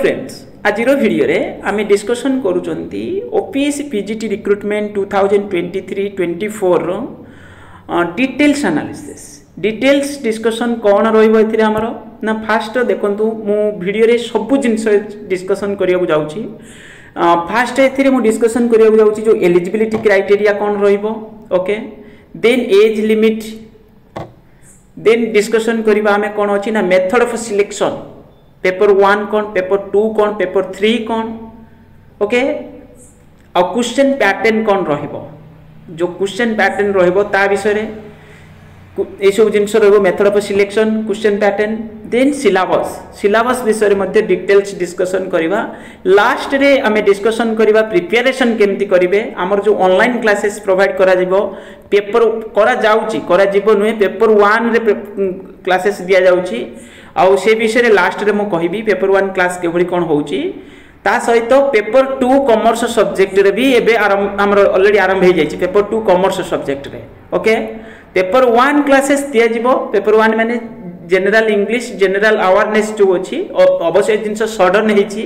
Friends আজির ভিডিওরে আমি discussion করুচার OPSC PGT recruitment two thousand twenty three twenty four details analysis details discussion কণ রহব এর আমার না ফার্স্ট দেখন্তু মু ভিডিওরে সবু জিনিস ডিসকসন করিয়া যাচ্ছি ফার্স্ট এর মু ডিসকসন করিয়া যাচ্ছি যে এলিজিবিলিটি ক্রাইটেরিয়া কণ রহব okay then age limit then discussion করিবা আমি কোন অছি না method of selection paper one कौन पेपर टू कौन पेपर थ्री कौन ओके ଆଉ କ୍ୱେଶ୍ଚନ୍ ପ୍ୟାଟର୍ନ କ'ଣ ରହିବ ଯେଉଁ କ୍ୱେଶ୍ଚନ୍ ପ୍ୟାଟର୍ନ ରହିବ ତା ବିଷୟରେ ଏଇସବୁ ଜିନିଷ ରହିବ method of selection question pattern then syllabus syllabus ବିଷୟରେ ମଧ୍ୟ ଡିଟେଲ୍ସ ଡିସ୍କସନ୍ କରିବା ଲାଷ୍ଟରେ ଆମେ ଡିସ୍କସନ୍ କରିବା ପ୍ରିପାରେସନ୍ କେମିତି କରିବେ ଆମର ଯେଉଁ ଅନଲାଇନ୍ କ୍ଲାସେସ୍ ପ୍ରୋଭାଇଡ଼ କରାଯିବ ପେପର କରାଯାଉଛି କରାଯିବ ନୁହେଁ ପେପର ୱାନ୍ରେ କ୍ଲାସେସ୍ ଦିଆଯାଉଛି ଆଉ ସେ ବିଷୟରେ ଲାଷ୍ଟରେ ମୁଁ କହିବି ପେପର ୱାନ୍ କ୍ଲାସ୍ କିଭଳି କ'ଣ ହେଉଛି ତା ସହିତ ପେପର ଟୁ କମର୍ସ ସବଜେକ୍ଟରେ ବି ଏବେ ଆମର ଅଲରେଡ଼ି ଆରମ୍ଭ ହୋଇଯାଇଛି ପେପର ଟୁ କମର୍ସ ସବଜେକ୍ଟରେ ଓକେ ପେପର ୱାନ୍ କ୍ଲାସେସ୍ ଦିଆଯିବ ପେପର ୱାନ୍ ମାନେ ଜେନେରାଲ ଇଂଲିଶ ଜେନେରାଲ ଆୱାରନେସ୍ ଯେଉଁ ଅଛି ଅବଶ୍ୟ ଜିନିଷ ସଡନ୍ ହେଇଛି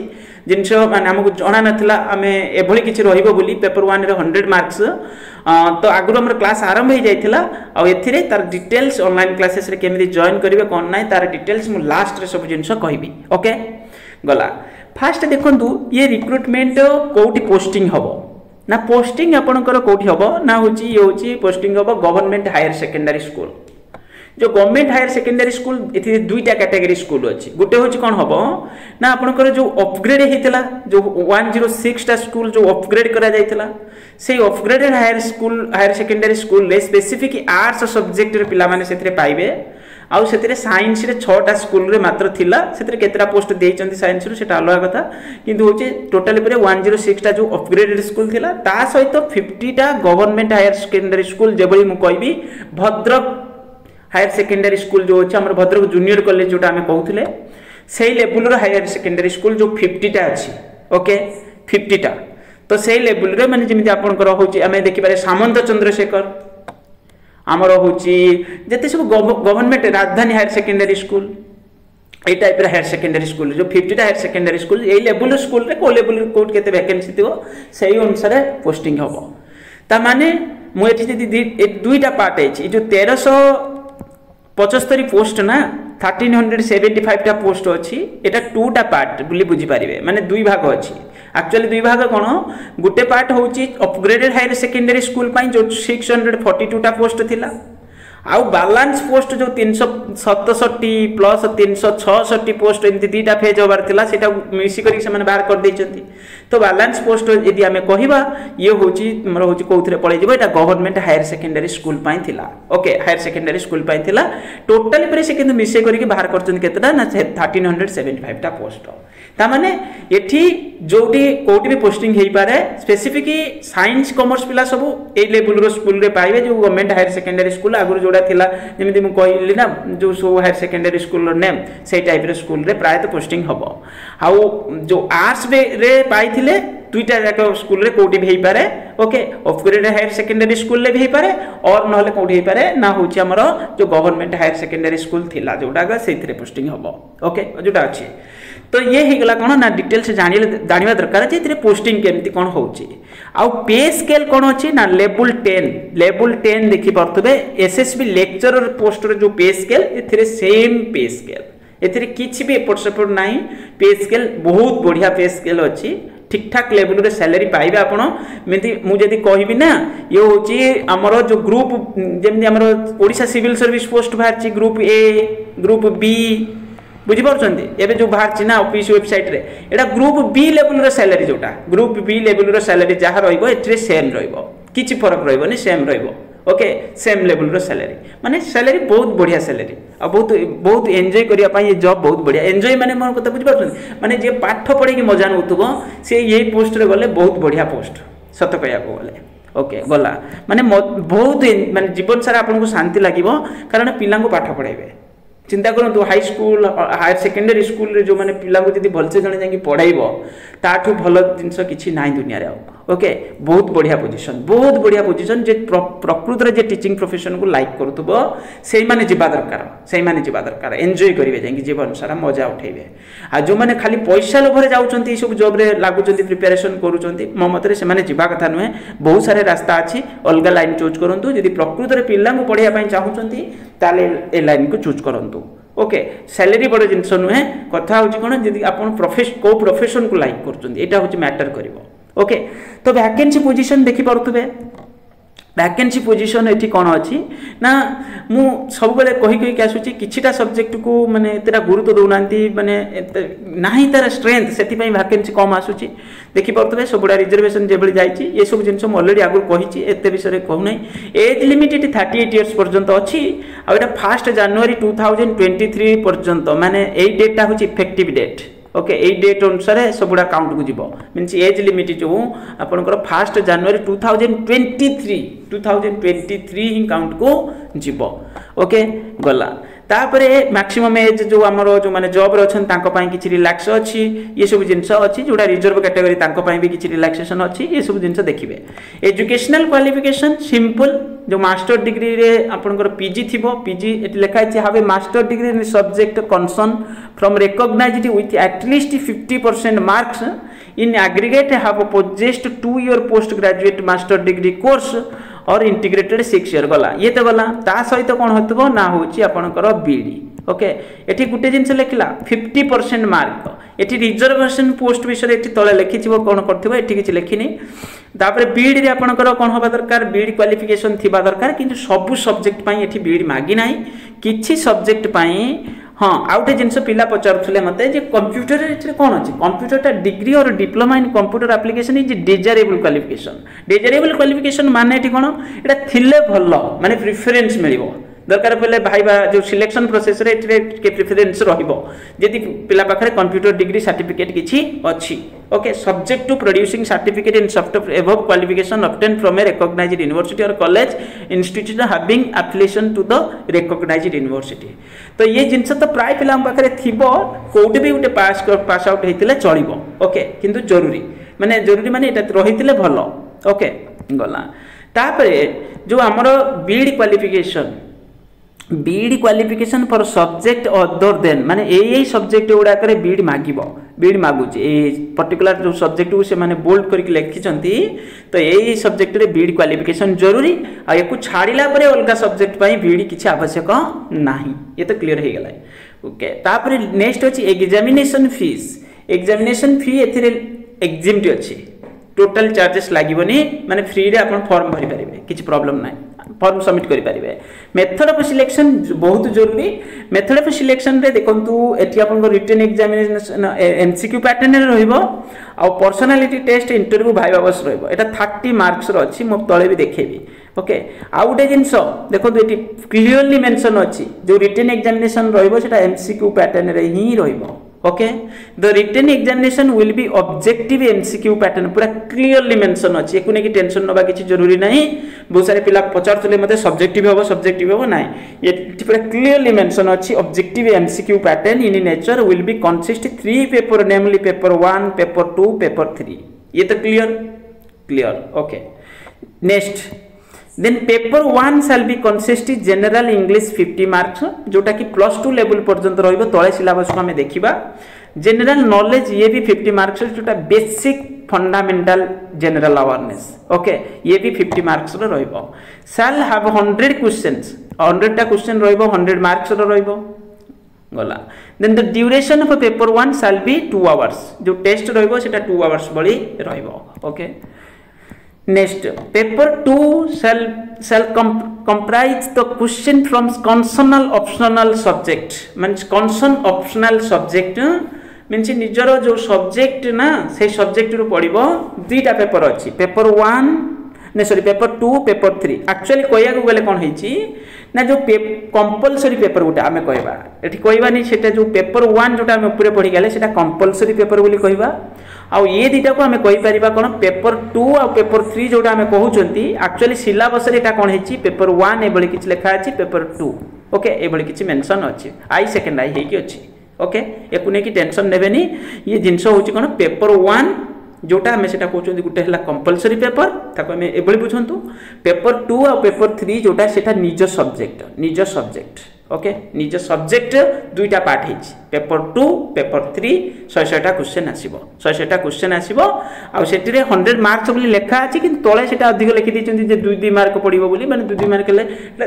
जिनस आमको ना आम एभली किसी रोली पेपर वन हंड्रेड मार्क्स तो आगुरी आम क्लास आरंभ हो जाता आर डिटेल्स ऑनलाइन क्लासेस केमी जॉइन करेंगे कौन ना तार डिटेल्स मुझे लास्ट सब जिन कह ओके गला फास्ट देखु ये रिक्रुटमेंट कौटी पोस्टिंग हम ना पोस्टिंग आपणकर कौटी हम ना हूँ ये हूँ पोस्टिंग हम गवर्नमेंट हायर सेकेंडरी स्कूल जो गवर्नमेंट हायर सेकेंडरी स्कूल ଏଥିରେ ଦୁଇଟା କାଟାଗୋରୀ ସ୍କୁଲ ଅଛି ଗୋଟେ ହେଉଛି କ'ଣ ହେବ ନା ଆପଣଙ୍କର ଯେଉଁ ଅପଗ୍ରେଡ୍ ହେଇଥିଲା ଯେଉଁ ୱାନ୍ ଜିରୋ ସିକ୍ସଟା ସ୍କୁଲ ଯେଉଁ ଅପଗ୍ରେଡ୍ କରାଯାଇଥିଲା ସେଇ upgraded higher school higher secondary ସ୍କୁଲରେ ସ୍ପେସିଫିକ୍ ଆର୍ଟ୍ସ ସବଜେକ୍ଟରେ ପିଲାମାନେ ସେଥିରେ ପାଇବେ ଆଉ ସେଥିରେ ସାଇନ୍ସରେ ଛଅଟା ସ୍କୁଲରେ ମାତ୍ର ଥିଲା ସେଥିରେ କେତେଟା ପୋଷ୍ଟ ଦେଇଛନ୍ତି ସାଇନ୍ସରୁ ସେଟା ଅଲଗା କଥା କିନ୍ତୁ ହେଉଛି ଟୋଟାଲି ପରେ ୱାନ୍ ଜିରୋ ସିକ୍ସଟା ଯେଉଁ ଅପଗ୍ରେଡେଡ୍ ସ୍କୁଲ ଥିଲା ତା ସହିତ ଫିଫ୍ଟିଟା ଗଭର୍ଣ୍ଣମେଣ୍ଟ ହାୟର ସେକେଣ୍ଡାରୀ ସ୍କୁଲ ଯେଭଳି ମୁଁ କହିବି ଭଦ୍ରକ হায়ার সেকেন্ডারি স্কুল যে অছে আমার ভদ্রক জুনিয়র কলেজ যেটা আমি কହୁଥିଲେ সেই লেভেলর হায়ার সেকেন্ডারি স্কুল যে ফিফটিটা আছে ওকে ফিফটিটা তো সেই লেভেলরে মানে যেমি আপনার হচ্ছে আমি দেখিপারে সামন্ত চন্দ্রশেখর আমার হচ্ছে যেতে সব গভর্নমেন্ট রাজধানী হায়ার সেকেন্ডারি স্কুল এই টাইপের হায়ার সেকেন্ডারি স্কুল যে ফিফটিটা হায়ার সেকেন্ডারি স্কুল এই লেভেল স্কুলরে কেউ লেভেল কোর্ট কেতে ভ্যাকেন্সি থিব সেই অনুসারে পোস্টিং হব তার মানে মু এটি যদি দুইটা পার্ট আছে এই যে তেরশহ পঁচস্তরি পোস্ট না থার্টিন হন্ড্রেড সেভেন্টি ফাইভটা পোস্ট অছি এটা টুটা পার্ট বলে বুঝিপারে মানে দুই ভাগ অছি আকচুয়ালি দুই ভাগ কোণ গোটে পার্ট হচ্ছে অপগ্রেডেড হায়ার সেকেন্ডারি স্কুল পাই যে সিক্স হন্ড্রেড ফর্টি টুটা পোস্ট লা আউ বালান্স পোস্ট যে তিনশো সতষট্টি প্লস তিনশো ছষট্টি পোস্ট এমনি দুইটা ফেজ হবার লা সেটা মিশিকি সে বাহার করে तो बालान्स पोस्ट यदि आम कह ये हूँ मोर हूँ कौन पलिजी गवर्नमेंट हायर सेकेंडरी स्कूल थिला ओके हायर सेकेंडरी स्कूल थिला टोटाल पर मिसे करके बाहर करते थर्टिन हंड्रेड सेवेन्टी फाइवटा पोस्ट ताने जो कौटि भी पोस्टिंग हो पाए स्पेसीफिक सैंस कमर्स पिला सब ये लेवल स्कूल पाए जो गवर्नमेंट हायर सेकेंडरी स्कूल आगे जोड़ा था जमी कहली ना जो सब हायर सेकेंडरी स्कूल नेम से टाइप स्कूल प्रायत पोस्ट हम आउ जो आर्ट्स କହିଲେ ଦୁଇଟା ଯାକ ସ୍କୁଲରେ କେଉଁଠି ବି ହେଇପାରେ ଓକେ ଅଫ୍ଗ୍ରେଡ୍ ହାୟର ସେକେଣ୍ଡାରୀ ସ୍କୁଲରେ ବି ହେଇପାରେ ଅର୍ ନହେଲେ କେଉଁଠି ହେଇପାରେ ନା ହେଉଛି ଆମର ଯେଉଁ ଗଭର୍ଣ୍ଣମେଣ୍ଟ ହାୟର ସେକେଣ୍ଡାରୀ ସ୍କୁଲ ଥିଲା ଯେଉଁଟାକ ସେଇଥିରେ ପୋଷ୍ଟିଂ ହେବ ଓକେ ଯେଉଁଟା ଅଛି ତ ଇଏ ହେଇଗଲା କ'ଣ ନା ଡିଟେଲ୍ସ ଜାଣିଲେ ଜାଣିବା ଦରକାର ଯେ ଏଥିରେ ପୋଷ୍ଟିଂ କେମିତି କ'ଣ ହେଉଛି ଆଉ ପେ ସ୍କେଲ୍ କ'ଣ ଅଛି ନା ଲେବୁଲ୍ ଟେନ୍ ଲେବୁଲ୍ ଟେନ୍ ଦେଖିପାରୁଥିବେ ଏସ୍ ଏସ୍ ବି ଲେକ୍ଚରର ପୋଷ୍ଟର ଯେଉଁ ପେ ସ୍କେଲ୍ ଏଥିରେ ସେମ୍ ପେ ସ୍କେଲ୍ ଏଥିରେ କିଛି ବି ଏପଟ ସେପଟ ନାହିଁ ପେ ସ୍କେଲ୍ ବହୁତ ବଢ଼ିଆ ପେ ସ୍କେଲ୍ ଅଛି ଠିକ୍ ଠାକ୍ ଲେବୁଲ୍ରେ ସାଲାରୀ ପାଇବେ ଆପଣ ଯେମିତି ମୁଁ ଯଦି କହିବି ନା ଇଏ ହେଉଛି ଆମର ଯେଉଁ ଗ୍ରୁପ୍ ଯେମିତି ଆମର ଓଡ଼ିଶା ସିଭିଲ୍ ସର୍ଭିସ୍ ପୋଷ୍ଟ ବାହାରିଛି ଗ୍ରୁପ୍ ଏ ଗ୍ରୁପ୍ ବି ବୁଝିପାରୁଛନ୍ତି ଏବେ ଯେଉଁ ବାହାରିଛି ନା ଅଫିସ୍ ୱେବସାଇଟ୍ରେ ଏଇଟା ଗ୍ରୁପ୍ ବି ଲେବୁଲ୍ର ସାଲାରୀ ଯେଉଁଟା ଗ୍ରୁପ୍ ବି ଲେବୁଲ୍ର ସାଲାରୀ ଯାହା ରହିବ ଏଥିରେ ସେମ୍ ରହିବ କିଛି ଫରକ ରହିବନି ସେମ୍ ରହିବ ଓକେ ସେମ୍ ଲେବୁଲ୍ର ସାଲାରୀ ମାନେ ସାଲାରୀ ବହୁତ ବଢ଼ିଆ ସାଲାରୀ ଆଉ ବହୁତ ବହୁତ ଏନ୍ଜୟ କରିବା ପାଇଁ ଏ ଜବ୍ ବହୁତ ବଢ଼ିଆ ଏନ୍ଜୟ ମାନେ ମୋ କଥା ବୁଝିପାରୁଛନ୍ତି ମାନେ ଯିଏ ପାଠ ପଢ଼ିକି ମଜା ନେଉଥିବ ସେ ଏଇ ପୋଷ୍ଟରେ ଗଲେ ବହୁତ ବଢ଼ିଆ ପୋଷ୍ଟ ସତ କହିବାକୁ ଗଲେ ଓକେ ଗଲା ମାନେ ବହୁତ ମାନେ ଜୀବନ ସାରା ଆପଣଙ୍କୁ ଶାନ୍ତି ଲାଗିବ କାରଣ ପିଲାଙ୍କୁ ପାଠ ପଢ଼ାଇବେ চিন্তা করতু হাই স্কুল হায়ার সেকেন্ডারি স্কুলরে যে পিলাকে যদি ভালসে জন যাই পড়াইব তাঠু ভাল জিনিস কিছু না দুনিয়ার ওকে বহু বড়িয়া পোজিশন বহু বড়িয়া পোজিশন যে প্রকৃতরে যে টিচিং প্রফেসন কু লাইক করুব সেই মানে যা দরকার সেই মানে যা দরকার এনজয় করবে যাই জীবন সারা মজা উঠাইবে আর যে খালি পয়সা লোভরে যাচ্ছেন এইসব জবরে লাগুচার প্রিপারেসন করছেন মো মতরে সে যা কথা নুহে বহু সারা রাস্তা আছে অলগা লাইন চুজ করতু যদি প্রকৃতরে পিলাকে পড়াইয়া চাহুমান ତାହେଲେ ଏ ଲାଇନ୍କୁ ଚୁଜ୍ କରନ୍ତୁ ଓକେ ସାଲେରୀ ବଡ଼ ଜିନିଷ ନୁହେଁ କଥା ହେଉଛି କ'ଣ ଯଦି ଆପଣ ପ୍ରଫେସ କେଉଁ ପ୍ରଫେସନ୍କୁ ଲାଇକ୍ କରୁଛନ୍ତି ଏଇଟା ହେଉଛି ମ୍ୟାଟର କରିବ ଓକେ ତ ଭ୍ୟାକେନ୍ସି ପୋଜିସନ୍ ଦେଖିପାରୁଥିବେ ଭ୍ୟାକେନ୍ସି ପୋଜିସନ୍ ଏଠି କ'ଣ ଅଛି ନା ମୁଁ ସବୁବେଳେ କହି କହିକି ଆସୁଛି କିଛିଟା ସବଜେକ୍ଟକୁ ମାନେ ଏତେଟା ଗୁରୁତ୍ୱ ଦେଉନାହାନ୍ତି ମାନେ ନାହିଁ ତା'ର ଷ୍ଟ୍ରେଙ୍ଥ ସେଥିପାଇଁ ଭ୍ୟାକେନ୍ସି କମ୍ ଆସୁଛି ଦେଖିପାରୁଥିବେ ସବୁଗୁଡ଼ା ରିଜର୍ଭେସନ୍ ଯେଭଳି ଯାଇଛି ଏସବୁ ଜିନିଷ ମୁଁ ଅଲରେଡ଼ି ଆଗରୁ କହିଛି ଏତେ ବିଷୟରେ କହୁନାହିଁ ଏଜ୍ ଲିମିଟ୍ ଏଠି ଥାର୍ଟି ଏଇଟ୍ ଇୟର୍ସ ପର୍ଯ୍ୟନ୍ତ ଅଛି ଆଉ ଏଇଟା first January two thousand twenty three ପର୍ଯ୍ୟନ୍ତ ମାନେ ଏଇ ଡେଟ୍ଟା ହେଉଛି ଇଫେକ୍ଟିଭ୍ ଡେଟ୍ ओके ଏଇ ଡେଟ୍ ଅନୁସାରେ ସବୁଗୁଡ଼ା କାଉଣ୍ଟକୁ ଯିବ ମିନ୍ସ ଏଜ୍ ଲିମିଟ୍ ଯେଉଁ ଆପଣଙ୍କର first January two thousand twenty three two thousand twenty three ହିଁ କାଉଣ୍ଟକୁ ଯିବ ଓକେ ଗଲା ତାପରେ ମ୍ୟାକ୍ସିମମ୍ ଏଜ୍ ଯେଉଁ ଆମର ଯେଉଁମାନେ ଜବ୍ରେ ଅଛନ୍ତି ତାଙ୍କ ପାଇଁ କିଛି ରିଲାକ୍ସ ଅଛି ଏସବୁ ଜିନିଷ ଅଛି ଯେଉଁଟା ରିଜର୍ଭ କାଟେଗୋରୀ ତାଙ୍କ ପାଇଁ ବି କିଛି ରିଲାକ୍ସେସନ୍ ଅଛି ଏସବୁ ଜିନିଷ ଦେଖିବେ ଏଜୁକେସନାଲ୍ କ୍ୱାଲିଫିକେସନ୍ ସିମ୍ପଲ୍ ଯେଉଁ ମାଷ୍ଟର ଡିଗ୍ରୀରେ ଆପଣଙ୍କର ପିଜି ଥିବ ପିଜି ଏଠି ଲେଖା ହେଇଛି have a master degree in subject concern from recognised with at least fifty percent marks in aggregate have possessed two year post graduate master degree course और integrated six year गला ये तो गला ता सहित कौन हो ना होपर बीडी ओके এটি গোটে জিনিস লেখিলা ফিফটি পরসেন্ট মার্ক এটি রিজর্ভেশন পোস্ট বিষয়ে এটি তলে লেখিথিব কোণ করথিব এটি কিছু লেখিনি তাপরে বিইডি আপনার কোণ হওয়া দরকার বিইড কোয়ালিফিকেসন থিবা দরকার কিন্তু সবু সবজেক্ট পাই এটি বিইড মাগি নাই কিছু সবজেক্ট পাই ହଁ ଆଉ ଗୋଟେ ଜିନିଷ ପିଲା ପଚାରୁଥିଲେ ମୋତେ ଯେ କମ୍ପ୍ୟୁଟରରେ ଏଥିରେ କ'ଣ ଅଛି କମ୍ପ୍ୟୁଟରଟା degree or diploma in computer application is desirable qualification desirable qualification ମାନେ ଏଠି କ'ଣ ଏଇଟା ଥିଲେ ଭଲ ମାନେ ପ୍ରିଫରେନ୍ସ ମିଳିବ ଦରକାର ପଡ଼ିଲେ ଭାଇବା ଯେଉଁ ସିଲେକ୍ସନ୍ ପ୍ରୋସେସ୍ରେ ଏଥିରେ ଟିକେ ପ୍ରିଫରେନ୍ସ ରହିବ ଯଦି ପିଲା ପାଖରେ କମ୍ପ୍ୟୁଟର ଡିଗ୍ରୀ ସାର୍ଟିଫିକେଟ୍ କିଛି ଅଛି okay subject to producing certificate in soft of above qualification obtained from a recognized university or college institution having affiliation to the recognized university तो ये जिनस तो प्राय पिला पाखे थी कौटे भी गोटे पास पास आउट होते चलो ओके किंतु जरूरी माने जरूरी माने रही भल ओके गला तापर जो आमर BEd qualification BEd qualification for subject other then ମାନେ ଏଇ ଏଇ ସବଜେକ୍ଟ ଗୁଡ଼ାକରେ ବିଇଡ଼ି ମାଗିବ ବିଇଡ଼ି ମାଗୁଛି ଏଇ ପର୍ଟିକୁଲାର ଯେଉଁ ସବଜେକ୍ଟକୁ ସେମାନେ ବୋଲ୍ଡ କରିକି ଲେଖିଛନ୍ତି ତ ଏଇ ସବଜେକ୍ଟରେ ବିଇଡ଼ି କ୍ୱାଲିଫିକେସନ୍ ଜରୁରୀ ଆଉ ୟାକୁ ଛାଡ଼ିଲା ପରେ ଅଲଗା ସବଜେକ୍ଟ ପାଇଁ ବିଇଡ଼ି କିଛି ଆବଶ୍ୟକ ନାହିଁ ଇଏ ତ କ୍ଲିଅର ହେଇଗଲା ଓକେ ତାପରେ ନେକ୍ସଟ ଅଛି ଏକ୍ଜାମିନେସନ୍ ଫିସ୍ ଏକ୍ଜାମିନେସନ୍ ଫି ଏଥିରେ ଏକ୍ଜିମ୍ଟି ଅଛି ଟୋଟାଲ ଚାର୍ଜେସ୍ ଲାଗିବନି ମାନେ ଫ୍ରିରେ ଆପଣ ଫର୍ମ ଭରିପାରିବେ କିଛି ପ୍ରୋବ୍ଲେମ୍ ନାହିଁ ফর্ম सबमिट করিপারে মেথড অফ সিলেকশন বহুত জরুরি মেথড অফ সিলেকশন রে দেখন্তু এটি আপনার রিটেন এক্সামিনেশন এমসিকিউ প্যাটার্ন রে রহিব আউ পার্সোনালিটি টেস্ট ইন্টারভিউ ভাইবা বস রহিব এটা 30 মার্কস র আছে মো তলে বি দেখেবি ওকে আউ গোটে জিনিস দেখন্তু এটি ক্লিয়ারলি মেনশন আছে যে রিটেন এক্সামিনেশন রহিব সেটা এমসিকিউ প্যাটার্ন রে হি রহিব okay the written examination will be objective MCQ pattern पूरा क्लीयरली मेनसन अच्छे एक नहीं टेंशन नवा किसी जरूरी ना बहुत सारे पिला पचारे मतलब सब्जेक्ट हम सब्जेक्ट हम ना ये पूरा क्लीयरली मेनसन अच्छी objective MCQ pattern in nature will be consist three paper namely paper one paper two paper three ये तो clear clear okay next then paper one shall be consist general English fifty marks जोटा कि plus two level पर्यटन रहिबो तले syllabus को आम देखा जेनेल नलेज ये भी फिफ्टी मार्क्स जो basic fundamental general awareness okay ये भी फिफ्टी मार्क्स रो हाव हंड्रेड क्वेश्चन 100 टा क्वेश्चन रंड्रेड मार्क्स रो गला then the duration of paper 1 shall be 2 hours जो टेस्ट रहिबो सेटा 2 आवर्स भली रहिबो okay okay? Next, paper 2 shall, shall comp comprise the question from consonal optional subject. Means consonant optional subject. Means ନିଜର jo subject na, से subject ରୁ पढ़िबो दुईटा paper achi. Paper 1 ne sorry, paper 2 paper 3 Actually, koya कहया गले कोन हेछि ନା ଯେଉଁ compulsory paper ଗୋଟେ ଆମେ କହିବା ଏଠି କହିବାନି ସେଟା ଯେଉଁ ପେପର ୱାନ୍ ଯେଉଁଟା ଆମେ ଉପରେ ପଢ଼ିଗଲେ ସେଟା କମ୍ପଲସରି ପେପର ବୋଲି କହିବା ଆଉ ଏ ଦୁଇଟାକୁ ଆମେ କହିପାରିବା କ'ଣ ପେପର ଟୁ ଆଉ ପେପର ଥ୍ରୀ ଯେଉଁଟା ଆମେ କହୁଛନ୍ତି ଆକ୍ଚୁଆଲି ସିଲାବସରେ ଏଇଟା କ'ଣ ହେଇଛି ପେପର ୱାନ୍ ଏଭଳି କିଛି ଲେଖା ଅଛି ପେପର ଟୁ ଓକେ ଏଭଳି କିଛି ମେନସନ୍ ଅଛି ଆଇ ସେକେଣ୍ଡ ଆଇ ହେଇକି ଅଛି ଓକେ ୟାକୁ ନେଇକି ଟେନସନ୍ ନେବେନି ଇଏ ଜିନିଷ ହେଉଛି କ'ଣ ପେପର ୱାନ୍ ଯେଉଁଟା ଆମେ ସେଇଟା କହୁଛନ୍ତି ଗୋଟେ ହେଲା କମ୍ପଲସରି ପେପର ତାକୁ ଆମେ ଏଭଳି ବୁଝନ୍ତୁ ପେପର ଟୁ ଆଉ ପେପର ଥ୍ରୀ ଯେଉଁଟା ସେଇଟା ନିଜ ସବଜେକ୍ଟ ନିଜ ସବଜେକ୍ଟ ଓକେ ନିଜ ସବଜେକ୍ଟ ଦୁଇଟା ପାର୍ଟ ହେଇଛି ପେପର ଟୁ ପେପର ଥ୍ରୀ ଶହେ ଶହେଟା କୋଶ୍ଚେନ୍ ଆସିବ ଶହେ ଶହେଟା କୋଶ୍ଚେନ୍ ଆସିବ ଆଉ ସେଥିରେ ହଣ୍ଡ୍ରେଡ଼ ମାର୍କସ୍ ବୋଲି ଲେଖା ଅଛି କିନ୍ତୁ ତଳେ ସେଇଟା ଅଧିକ ଲେଖିଦେଇଛନ୍ତି ଯେ ଦୁଇ ଦୁଇ ମାର୍କ ପଡ଼ିବ ବୋଲି ମାନେ ଦୁଇ ଦୁଇ ମାର୍କ ହେଲେ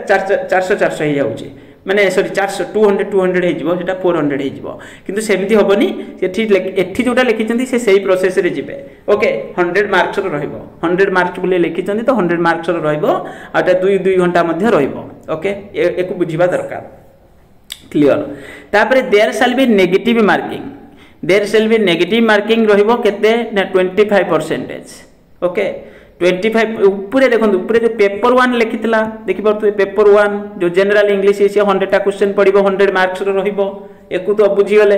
ଚାରିଶହ ଚାରିଶହ ହେଇଯାଉଛି মানে ସରି ଚାରିଶହ ଟୁ ହଣ୍ଡ୍ରେଡ଼ ଟୁ ହଣ୍ଡ୍ରେଡ଼ ହେଇଯିବ ସେଇଟା ଫୋର୍ ହଣ୍ଡ୍ରେଡ଼ ହେଇଯିବ କିନ୍ତୁ ସେମିତି ହେବନି ସେଠି ଏଠି ଯେଉଁଟା ଲେଖିଛନ୍ତି ସେ ସେଇ ପ୍ରୋସେସ୍ରେ ଯିବେ ଓକେ ହଣ୍ଡ୍ରେଡ଼ ମାର୍କସ୍ର ରହିବ ହଣ୍ଡ୍ରେଡ଼ ମାର୍କସ୍ ବୋଲି ଲେଖିଛନ୍ତି ତ ହଣ୍ଡ୍ରେଡ଼ ମାର୍କସ୍ର ରହିବ ଆଉ ଏଇଟା ଦୁଇ ଦୁଇ ଘଣ୍ଟା ମଧ୍ୟ ରହିବ ଓକେ ଏକୁ ବୁଝିବା ଦରକାର କ୍ଲିଅର ତାପରେ there shall be negative marking there shall be negative marking ରହିବ କେତେ ନା twenty five percentage okay twenty five উপরে দেখুন উপরে যে পেপর ওয়ান লেখিলা দেখিপারে পেপর ওয়ান যে জেনেল ইংলিশ সে হন্ড্রেডটা কোশ্চেন পড়ব হন্ড্রেড মার্কসর রহব একু তো বুঝিগলে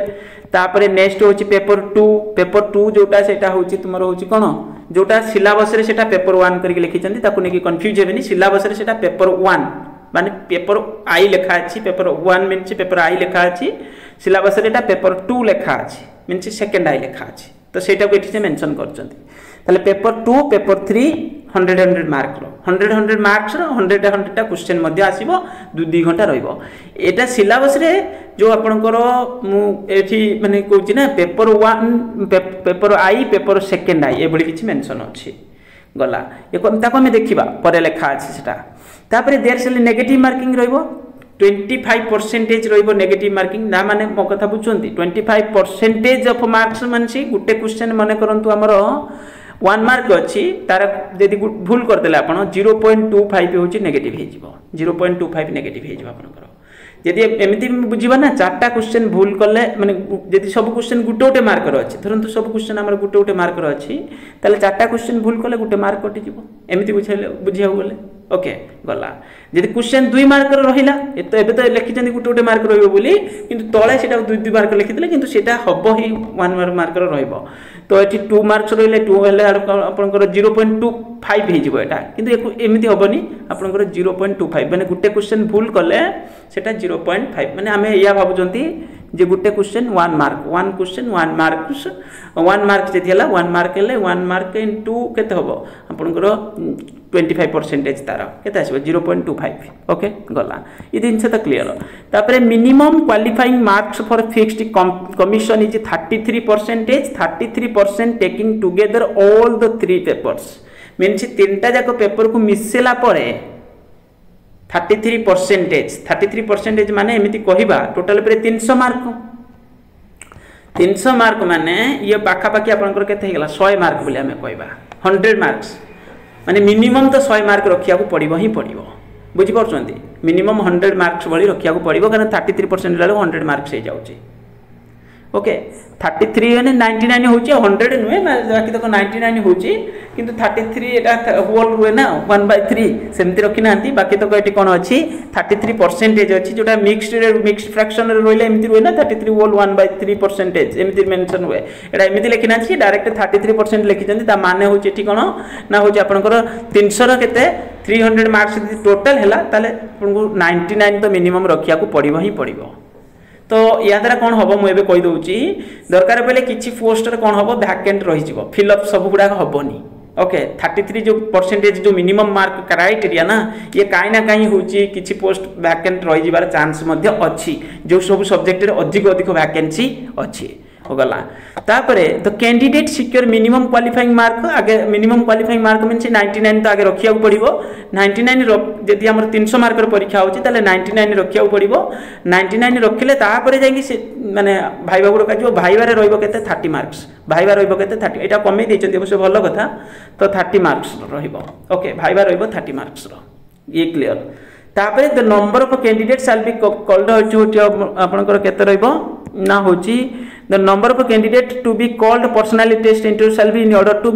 তাপরে নেক্সট হচ্ছে পেপর টু পেপর টু যেটা সেটা হচ্ছে তোমার হচ্ছে কোণ যেটা সিলাবসে সেটা পেপর ওয়ান করি লিখিছেন তাকে নিয়ে কনফ্ୟୁজ হবেনি সিলাবসে সেটা পেপর ওয়ান মানে পেপর আই লেখা আছে পেপর ওয়ান মিনছে পেপর আই লেখা আছে সিলাবসে এটা পেপর টু লেখা আছে মিনছে সেকেন্ড আই লেখা আছে তো সেটাকে এটি সে মেনশন করছেন তাহলে paper two paper three hundred hundred মার্কর hundred hundred মাର୍କସର ହଣ୍ଡ୍ରେଡ଼ ହଣ୍ଡ୍ରେଡ଼ଟା କୋଶ୍ଚେନ୍ ମଧ୍ୟ ଆସିବ ଦୁଇ ଦୁଇ ଘଣ୍ଟା ରହିବ ଏଇଟା ସିଲାବସ୍ରେ ଯେଉଁ ଆପଣଙ୍କର ମୁଁ ଏଠି ମାନେ କହୁଛି ନା paper one paper I paper second I ଏଭଳି କିଛି ମେନସନ୍ ଅଛି ଗଲା ତାକୁ ଆମେ ଦେଖିବା ପରେ ଲେଖା ଅଛି ସେଟା ତାପରେ there shall be negative marking ରହିବ ଟ୍ୱେଣ୍ଟି ଫାଇଭ୍ ପରସେଣ୍ଟେଜ୍ ରହିବ ନେଗେଟିଭ୍ ମାର୍କିଂ ନା ମାନେ ମୋ କଥା ବୁଝୁଛନ୍ତି twenty five percentage of marks ମାନେ ସେ ଗୋଟେ କୋଶ୍ଚେନ୍ ମନେ କରନ୍ତୁ ଆମର ওয়ান মার্ক অছি তার যদি ভুল করেদেলে আপনার জিরো পয়েন্ট টু ফাইভ হচ্ছে নেগেটিভ হয়ে যাব zero point two five negative হয়ে যাব আপনার ଯଦି ଏମିତି ବୁଝିବା ନା ଚାରିଟା କ୍ୱେଶ୍ଚନ୍ ଭୁଲ କଲେ ମାନେ ଯଦି ସବୁ କ୍ୱେଶ୍ଚନ୍ ଗୋଟେ ଗୋଟେ ମାର୍କର ଅଛି ଧରନ୍ତୁ ସବୁ କ୍ୱେଶ୍ଚନ୍ ଆମର ଗୋଟେ ଗୋଟେ ମାର୍କର ଅଛି ତାହେଲେ ଚାରିଟା କ୍ୱେଶ୍ଚନ୍ ଭୁଲ କଲେ ଗୋଟେ ମାର୍କ କଟିଯିବ ଏମିତି ବୁଝାଇଲେ ବୁଝିବାକୁ ଗଲେ ওকে গলা যদি কোশ্চেন দুই মার্কর রহিলা তো এবে তো লিখিছেন গোটে গোটে মার্ক রহব বলে কিন্তু তলে সেটা দুই দুই মার্ক লিখিদেলে কিন্তু সেটা হব হি ওয়ান মার্কর রহব তো এটি টু মার্কস রহলে টু হলে আপনার জিরো পয়েন্ট টু ফাইভ হয়ে এটা কিন্তু এমনি হবনি আপনার জিরো পয়েন্ট টু ফাইভ মানে গোটে কোশ্চেন ভুল কলে সেটা জিরো পয়েন্ট ফাইভ মানে আমি ইয়া ভাবুচ্ছেন যে গোটে question one mark one question one marks one mark যদি হল ওয়ান মার্ক হলে ওয়ান মার্ক ইন টু কেতে হব আপনার ट्वेंटी फाइव परसेंटेज तार के zero point two five okay गला ये जिनस तो क्लीयर तापर minimum qualifying marks for fixed commission is thirty three percentage thirty three percent taking together all the three papers means तीन जाक पेपर को मिसला thirty three percentage thirty three percentage मान एम कह टोटाल উপরে তিনশো মার্ক তিনশো মার্ক মানে ইয়ে পাখাপাখি আপনার কেতে হয়ে গেল শহে মার্ক বলে আমি কহবা হন্ড্রেড ମାନେ ମିନିମମ୍ ତ ଶହେ ମାର୍କ ରଖିବାକୁ ପଡ଼ିବ ହିଁ ପଡ଼ିବ ବୁଝିପାରୁଛନ୍ତି ମିନିମମ୍ ହଣ୍ଡ୍ରେଡ଼ ମାର୍କସ୍ ଭଳି ରଖିବାକୁ ପଡ଼ିବ କାରଣ ଥାର୍ଟି ଥ୍ରୀ ପରସେଣ୍ଟ ହେଲାବେଳକୁ ହଣ୍ଡ୍ରେଡ଼ ମାର୍କସ୍ ହେଇଯାଉଛି ওকে থার্টি থ্রি মানে নাইনটি নাইন হচ্ছে হন্ড্রেড নুহে বাকি তক নাইনটি নাইন হচ্ছে কিন্তু থার্টি থ্রি এটা হোল রুহে না ওয়ান বাই থ্রি সেমতি রখি না বাকি তক এটি কোণ অছি থার্টি থ্রি পরসেন্টেজ অছি যেটা মিক্সড মিক্সড ফ্রাকশনের রহলে এমতি রুহে না thirty three whole one by three percentage এমতি mention হুয়ে এটা এমতি লেখি না ডাইরেক্ট থার্টি থ্রি পরসেন্ট লিখিছেন তা মানে হচ্ছে এটি কোণ না হচ্ছে আপনার তিনশর কেতে থ্রি হন্ড্রেড মার্কস যদি টোটাল হল তাহলে আপনার নাইনটি নাইন তো মিনিমম রক্ষা পড়ব ହିଁ পড়ব तो ତ ଏହାଦ୍ୱାରା କ'ଣ ହେବ ମୁଁ ଏବେ କହିଦେଉଛି ଦରକାର ପଡ଼ିଲେ କିଛି ପୋଷ୍ଟରେ କ'ଣ ହେବ ଭ୍ୟାକେଣ୍ଟ ରହିଯିବ ଫିଲ୍ଅପ୍ ସବୁଗୁଡ଼ାକ ହେବନି ओके थर्टी थ्री जो परसेंटेज जो मिनिमम मार्क क्राइटेरिया ना ये कहीं ना कहीं हूँ किसी पोस्ट वैकेंट रही चान्स अच्छी जो सब सब्जेक्ट अधिक अधिक वैकेंसी अच्छी होगला तापर the candidate secure minimum qualifying mark आगे मिनिमम क्वालिफाइंग मार्क मीन से नाइंटी नाइन तो आगे रखा पड़ो नाइंटी नाइन जदि आम तीन शौ मार्कर परीक्षा होती नाइंटी नाइन रखा पड़ो नाइंटी नाइन रखिले जैसे मैंने भाइबा गुड़क आसो भाइबार रत थार्टी मार्क्स भाइबा रत थार्टी यहाँ कमे देखते अवश्य भल कथा तो थार्टी मार्क्स रोके भाइबा रत थार्टी मार्क्स रे क्लीयर ତାପରେ the number of candidate shall be called ହେଉଛି ହେଉଛି ଆପଣଙ୍କର କେତେ ରହିବ ନା ହେଉଛି the number of candidate to be called personality test interview shall be in order to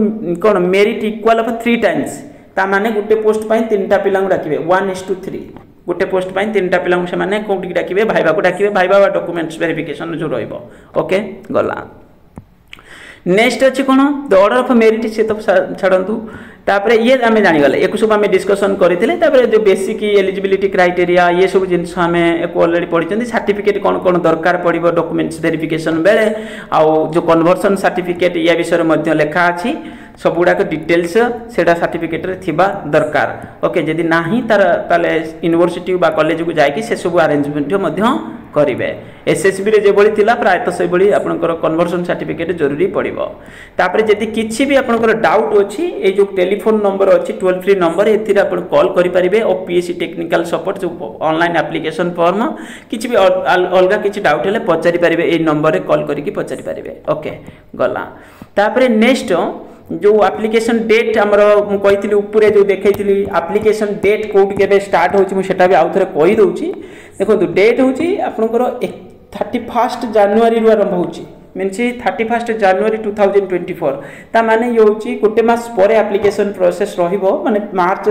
କ'ଣ merit equal of three times ତା ମାନେ ଗୋଟେ ପୋଷ୍ଟ ପାଇଁ ତିନିଟା ପିଲାଙ୍କୁ ଡାକିବେ ୱାନ୍ ଇସ୍ ଟୁ ଥ୍ରୀ ଗୋଟେ ପୋଷ୍ଟ ପାଇଁ ତିନିଟା ପିଲାଙ୍କୁ ସେମାନେ କେଉଁଠିକି ଡାକିବେ ଭାଇବାକୁ ଡାକିବେ ଭାଇବା ବା ଡକୁମେଣ୍ଟସ୍ ଭେରିଫିକେସନ୍ ଯେଉଁ ରହିବ ଓକେ ଗଲା ନେକ୍ସଟ ଅଛି କ'ଣ ଦ ଅର୍ଡର ଅଫ୍ ମେରିଟ୍ ସେ ତ ଛାଡ଼ନ୍ତୁ তাপরে ইয়ে আমি জাঁগলে একু সব আমি ডিসকসন করে তাপরে যে বেসিক এলিজিবিলিটি ক্রাইটেরিয়া ইয়ে সব জিনিস আমি অলরেডি পড়ছেন সার্টিফিকেট কোণ কোণ দরকার পড়ব ডকুমেন্টস ভেরিফিকেসন বেড়ে আউ যে কনভরসন সার্টিফিকেট ইয়া বিষয়ে লেখা আছে ସବୁଗୁଡ଼ାକ ଡିଟେଲ୍ସ ସେଇଟା ସାର୍ଟିଫିକେଟ୍ରେ ଥିବା ଦରକାର ଓକେ ଯଦି ନାହିଁ ତା'ର ତାହେଲେ ୟୁନିଭର୍ସିଟି ବା କଲେଜକୁ ଯାଇକି ସେସବୁ ଆରେଞ୍ଜମେଣ୍ଟ ମଧ୍ୟ କରିବେ ଏସ୍ଏସ୍ବିରେ ଯେଭଳି ଥିଲା ପ୍ରାୟତଃ ସେଭଳି ଆପଣଙ୍କର କନଭର୍ସନ୍ ସାର୍ଟିଫିକେଟ୍ ଜରୁରୀ ପଡ଼ିବ ତାପରେ ଯଦି କିଛି ବି ଆପଣଙ୍କର ଡାଉଟ୍ ଅଛି ଏଇ ଯେଉଁ ଟେଲିଫୋନ୍ ନମ୍ବର ଅଛି ଟୋଲ୍ ଫ୍ରି ନମ୍ବର ଏଥିରେ ଆପଣ କଲ୍ କରିପାରିବେ O P S C technical support ଯେଉଁ ଅନଲାଇନ୍ ଆପ୍ଲିକେସନ୍ ଫର୍ମ କିଛି ବି ଅଲଗା କିଛି ଡାଉଟ୍ ହେଲେ ପଚାରିପାରିବେ ଏଇ ନମ୍ବରରେ କଲ୍ କରିକି ପଚାରିପାରିବେ ଓକେ ଗଲା ତାପରେ ନେକ୍ସଟ जो आप्लिकेसन डेट आमर मुझे उपरे जो देखी आप्लिकेसन डेट कौट के स्टार्ट होटा भी आउ थे कहीदे देखो डेट हूँ आपणकर थर्टी फास्ट जानुरी आरंभ हो means thirty first January two thousand twenty four ता मैंने ये हूँ गोटे मस पर आप्लिकेसन प्रोसेस रोने मार्च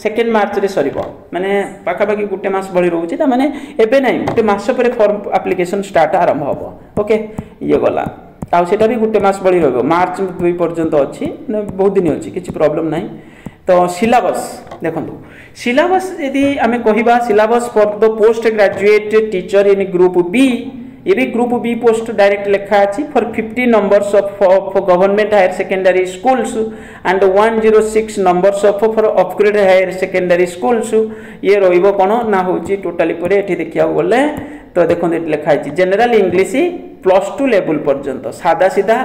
सेकेंड मार्च में सर मैंने पखापाखि गोटे मस भाई रोचे मैंने एवं ना गोटे मस पर फर्म आप्लिकेसन स्टार्ट आरंभ हम ओके ये गला ଆଉ ସେଇଟା ବି ଗୋଟେ ମାସ ଭଳି ରହିବ ମାର୍ଚ୍ଚ ବି ପର୍ଯ୍ୟନ୍ତ ଅଛି ବହୁତ ଦିନ ଅଛି କିଛି ପ୍ରୋବ୍ଲେମ୍ ନାହିଁ ତ ସିଲାବସ୍ ଦେଖନ୍ତୁ ସିଲାବସ୍ ଯଦି ଆମେ କହିବା syllabus for the post graduate teacher in group B ये भी ग्रुप बी पोस्ट डायरेक्ट लिखा अच्छी for fifty numbers of for government higher secondary schools and one zero six numbers of for upgrade higher secondary schools ये रोइबो कौन ना हूँ totally पर देखा गले तो देखते लिखाई general English plus two level पर्यटन सादा सीधा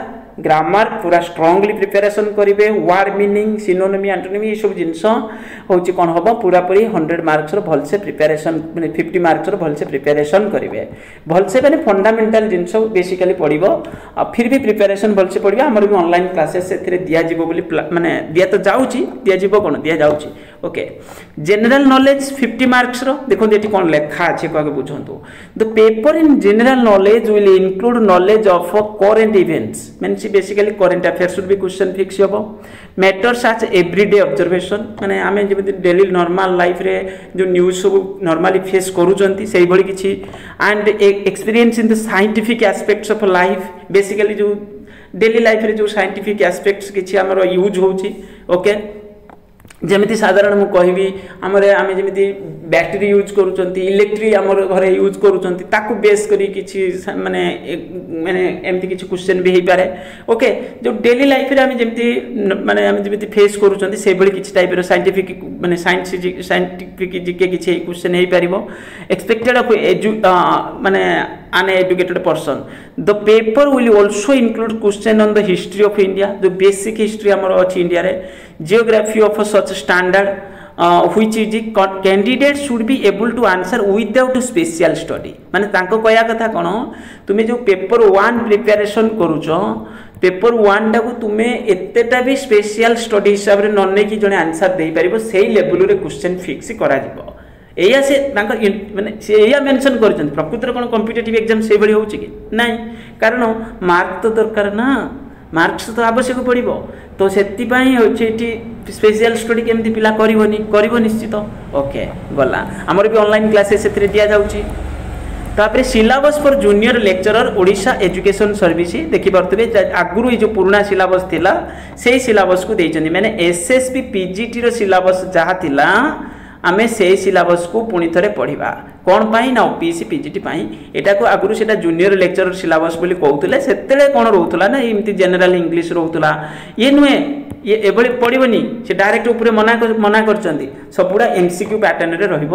গ্রামার পুরা স্ট্রংলি প্রিপারেসন করবে ওয়ার্ড মিনিং সিনোনিমি আন্টোনিমি এইসব জিনিস হচ্ছে কোণ হব পুরাপুরি হন্ড্রেড মার্কসর ভালসে প্রিপারেসন মানে ফিফটি মার্কসর ভালসে প্রিপারেসন করবে ভালসে মানে ফন্ডামেন্টাল জিনিস বেসিকালি পড়ব ফির বি প্রিপারেসন ভালসে পড়বে আমার বি অনলাইন ক্লাসেস এতে দিয়াযিব বলে মানে দিয়া তো যাচ্ছি দিয়াযিব কোণ দিয়া যাচ্ছি ওকে জেনারেল নলেজ ফিফটি মার্কসর দেখুন এটি কোণ লেখা আছে কাকে বুঝতু the paper in general knowledge will include knowledge of current events means କିଛି ବେସିକାଲି କରେଣ୍ଟ ଆଫେୟାର୍ସରୁ ବି କ୍ୱେଶ୍ଚନ୍ ଫିକ୍ସ ହେବ ମ୍ୟାଟର୍ସ ଆଜ୍ ଏଭ୍ରିଡେ ଅବଜର୍ଭେସନ୍ ମାନେ ଆମେ ଯେମିତି ଡେଲି ନର୍ମାଲ ଲାଇଫ୍ରେ ଯେଉଁ ନ୍ୟୁଜ୍ ସବୁ ନର୍ମାଲି ଫେସ୍ କରୁଛନ୍ତି ସେଇଭଳି କିଛି and experience in the scientific aspects of life basically ଯେଉଁ ଡେଲି ଲାଇଫ୍ରେ ଯେଉଁ ସାଇଣ୍ଟିଫିକ୍ ଆସ୍ପେକ୍ଟସ୍ କିଛି ଆମର ୟୁଜ୍ ହେଉଛି ଓକେ ଯେମିତି ସାଧାରଣ ମୁଁ କହିବି ଆମର ଆମେ ଯେମିତି ବ୍ୟାଟେରୀ ୟୁଜ୍ କରୁଛନ୍ତି ଇଲେକ୍ଟ୍ରି ଆମର ଘରେ ୟୁଜ୍ କରୁଛନ୍ତି ତାକୁ ବେସ୍ କରି କିଛି ମାନେ ମାନେ ଏମିତି କିଛି କ୍ୱେଶ୍ଚନ୍ ବି ହେଇପାରେ ଓକେ ଯେଉଁ ଡେଲି ଲାଇଫ୍ରେ ଆମେ ଯେମିତି ମାନେ ଆମେ ଯେମିତି ଫେସ୍ କରୁଛନ୍ତି ସେଭଳି କିଛି ଟାଇପ୍ର ସାଇଣ୍ଟିଫିକ୍ ମାନେ ସାଇନ୍ସ ସାଇଣ୍ଟିଫିକ୍ ଜିକେ କିଛି କ୍ୱେଶ୍ଚନ୍ ହେଇପାରିବ ଏକ୍ସପେକ୍ଟେଡ଼୍ ଅଫ୍ ଏଜୁ ମାନେ uneducated person the paper will also include question on the history of india जो basic history ଆମର ଅଛି ଇଣ୍ଡିଆରେ geography of a such standard uh, which is candidate should be able to answer without special study ମାନେ ତାଙ୍କ କହିବା କଥା କ'ଣ ତୁମେ ଯେଉଁ ପେପର ୱାନ୍ ପ୍ରିପାରେସନ୍ କରୁଛ ପେପର ୱାନ୍ଟାକୁ ତୁମେ ଏତେଟା ବି ସ୍ପେଶିଆଲ୍ ଷ୍ଟଡି ହିସାବରେ ନ ନେଇକି ଜଣେ ଆନ୍ସର୍ ଦେଇପାରିବ ସେଇ ଲେବୁଲ୍ରେ କ୍ୱେଶ୍ଚନ୍ ଫିକ୍ସ କରାଯିବ ଏଇଆ ସେ ତାଙ୍କ ମାନେ ସେ ଏଇଆ ମେନସନ୍ କରିଛନ୍ତି ପ୍ରକୃତରେ କ'ଣ କମ୍ପିଟେଟିଭ୍ ଏକ୍ଜାମ୍ ସେଇଭଳି ହେଉଛି କି ନାହିଁ କାରଣ ମାର୍କ ତ ଦରକାର ନା ମାର୍କସ୍ ତ ଆବଶ୍ୟକ ପଡ଼ିବ ତ ସେଥିପାଇଁ ହେଉଛି ଏଠି ସ୍ପେସିଆଲ୍ ଷ୍ଟଡ଼ି କେମିତି ପିଲା କରିବନି କରିବ ନିଶ୍ଚିତ ଓକେ ଗଲା ଆମର ବି ଅନଲାଇନ୍ କ୍ଲାସେସ୍ ସେଥିରେ ଦିଆଯାଉଛି ତାପରେ syllabus for junior lecturer Odisha education service ଦେଖିପାରୁଥିବେ ଆଗରୁ ଏଇ ଯେଉଁ ପୁରୁଣା ସିଲାବସ୍ ଥିଲା ସେଇ ସିଲାବସ୍କୁ ଦେଇଛନ୍ତି ମାନେ ଏସ୍ ଏସ୍ ପି ପିଜିଟିର ସିଲାବସ୍ ଯାହା ଥିଲା ଆମେ ସେଇ ସିଲାବସ୍କୁ ପୁଣି ଥରେ ପଢ଼ିବା କ'ଣ ପାଇଁ ନା O P C P G T ପାଇଁ ଏଟାକୁ ଆଗରୁ ସେଇଟା ଜୁନିୟର ଲେକ୍ଚରର ସିଲାବସ୍ ବୋଲି କହୁଥିଲେ ସେତେବେଳେ କ'ଣ ରହୁଥିଲା ନା ଏମିତି ଜେନେରାଲ ଇଂଲିଶ ରହୁଥିଲା ଇଏ ନୁହେଁ ଇଏ ଏଭଳି ପଡ଼ିବନି ସେ ଡାଇରେକ୍ଟ ଉପରେ ମନା ମନା କରିଛନ୍ତି ସବୁଗୁଡ଼ା ଏମ୍ ସି କ୍ୟୁ ପ୍ୟାଟର୍ନରେ ରହିବ